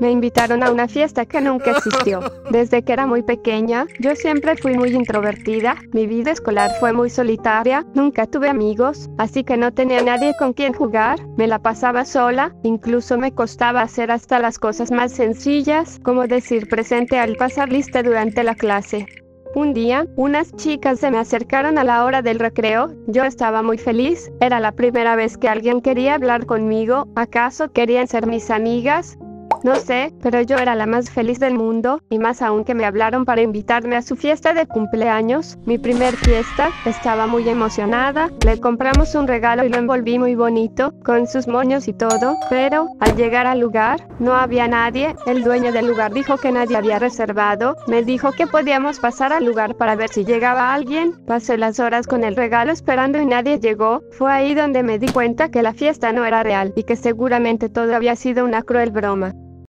Me invitaron a una fiesta que nunca existió. Desde que era muy pequeña, yo siempre fui muy introvertida. Mi vida escolar fue muy solitaria. Nunca tuve amigos, así que no tenía nadie con quien jugar. Me la pasaba sola. Incluso me costaba hacer hasta las cosas más sencillas, como decir presente al pasar lista durante la clase. Un día, unas chicas se me acercaron a la hora del recreo. Yo estaba muy feliz. Era la primera vez que alguien quería hablar conmigo. ¿Acaso querían ser mis amigas? No sé, pero yo era la más feliz del mundo, y más aún que me hablaron para invitarme a su fiesta de cumpleaños, mi primer fiesta, estaba muy emocionada, le compramos un regalo y lo envolví muy bonito, con sus moños y todo, pero al llegar al lugar, no había nadie, el dueño del lugar dijo que nadie había reservado, me dijo que podíamos pasar al lugar para ver si llegaba alguien, pasé las horas con el regalo esperando y nadie llegó, fue ahí donde me di cuenta que la fiesta no era real y que seguramente todo había sido una cruel broma.